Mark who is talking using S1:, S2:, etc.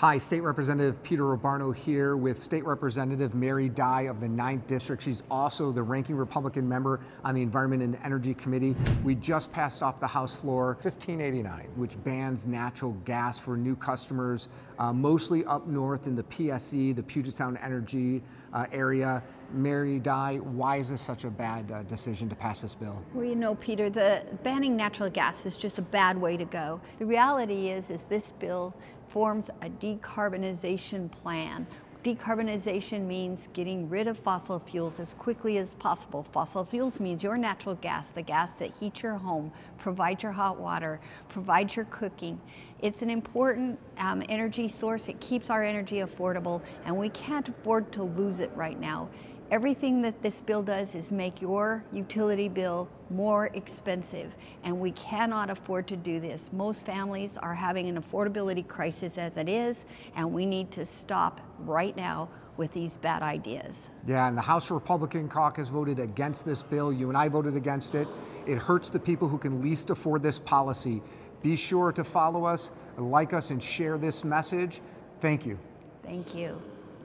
S1: Hi, State Representative Peter Abbarno here with State Representative Mary Dye of the 9th District. She's also the ranking Republican member on the Environment and Energy Committee. We just passed off the House floor 1589, which bans natural gas for new customers, uh, mostly up north in the PSE, the Puget Sound Energy uh, area. Mary Dye, why is this such a bad uh, decision to pass this bill?
S2: Well, you know, Peter, the banning natural gas is just a bad way to go. The reality is, is this bill forms a decarbonization plan. Decarbonization means getting rid of fossil fuels as quickly as possible. Fossil fuels means your natural gas, the gas that heats your home, provides your hot water, provides your cooking. It's an important um, energy source. It keeps our energy affordable, and we can't afford to lose it right now. Everything that this bill does is make your utility bill more expensive, and we cannot afford to do this. Most families are having an affordability crisis as it is, and we need to stop right now with these bad ideas.
S1: Yeah, and the House Republican caucus voted against this bill. You and I voted against it. It hurts the people who can least afford this policy. Be sure to follow us, like us, and share this message. Thank you.
S2: Thank you.